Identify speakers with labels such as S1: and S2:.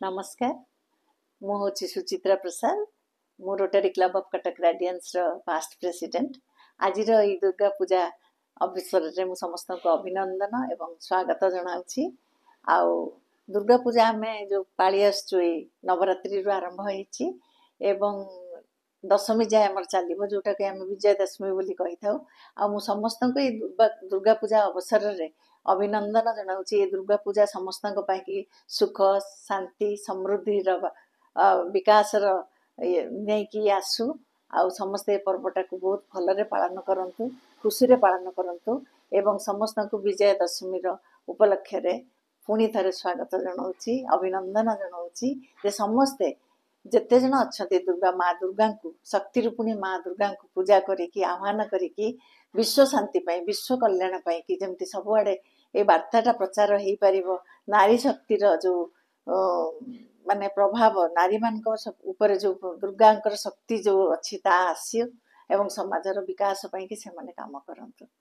S1: ନମସ୍କାର ମୁଁ ହେଉଛି ସୁଚିତ୍ରା ପ୍ରସାଦ ମୁଁ ରୋଟାରୀ କ୍ଲବ୍ ଅଫ୍ କଟକ ରାଡିଆନ୍ସର ପାଷ୍ଟ ପ୍ରେସିଡେଣ୍ଟ ଆଜିର ଏଇ ଦୁର୍ଗା ପୂଜା ଅବସରରେ ମୁଁ ସମସ୍ତଙ୍କୁ ଅଭିନନ୍ଦନ ଏବଂ ସ୍ୱାଗତ ଜଣାଉଛି ଆଉ ଦୁର୍ଗା ପୂଜା ଆମେ ଯେଉଁ ପାଳି ଆସୁଛୁ ଏଇ ନବରାତ୍ରିରୁ ଆରମ୍ଭ ହେଇଛି ଏବଂ ଦଶମୀ ଯାଏ ଆମର ଚାଲିବ ଯେଉଁଟାକି ଆମେ ବିଜୟା ଦଶମୀ ବୋଲି କହିଥାଉ। ଆଉ ମୁଁ ସମସ୍ତଙ୍କୁ ଏଇ ଦୁର୍ଗା ପୂଜା ଅବସରରେ ଅଭିନନ୍ଦନ ଜଣାଉଛି। ଏ ଦୁର୍ଗା ପୂଜା ସମସ୍ତଙ୍କ ପାଇଁକି ସୁଖ ଶାନ୍ତି ସମୃଦ୍ଧିର ବିକାଶର ନେଇକି ଆସୁ। ଆଉ ସମସ୍ତେ ଏ ପର୍ବଟାକୁ ବହୁତ ଭଲରେ ପାଳନ କରନ୍ତୁ ଖୁସିରେ ପାଳନ କରନ୍ତୁ ଏବଂ ସମସ୍ତଙ୍କୁ ବିଜୟା ଦଶମୀର ଉପଲକ୍ଷରେ ପୁଣି ଥରେ ସ୍ୱାଗତ ଜଣାଉଛି ଅଭିନନ୍ଦନ ଜଣାଉଛି ଯେ ସମସ୍ତେ ଯେତେ ଜଣ ଅଛନ୍ତି ଦୁର୍ଗା ମା ଦୁର୍ଗାଙ୍କୁ ଶକ୍ତି ରୂପିଣୀ ମା ଦୁର୍ଗାଙ୍କୁ ପୂଜା କରିକି ଆହ୍ୱାନ କରିକି ବିଶ୍ୱ ଶାନ୍ତି ପାଇଁ ବିଶ୍ୱ କଲ୍ୟାଣ ପାଇଁ କି ଯେମିତି ସବୁଆଡ଼େ ଏ ବାର୍ତ୍ତାଟା ପ୍ରଚାର ହେଇପାରିବ ନାରୀ ଶକ୍ତିର ଯେଉଁ ମାନେ ପ୍ରଭାବ ନାରୀମାନଙ୍କ ଉପରେ ଯେଉଁ ଦୁର୍ଗାଙ୍କର ଶକ୍ତି ଯେଉଁ ଅଛି ତାହା ଆସୁ ଏବଂ ସମାଜର ବିକାଶ ପାଇଁକି ସେମାନେ କାମ କରନ୍ତୁ।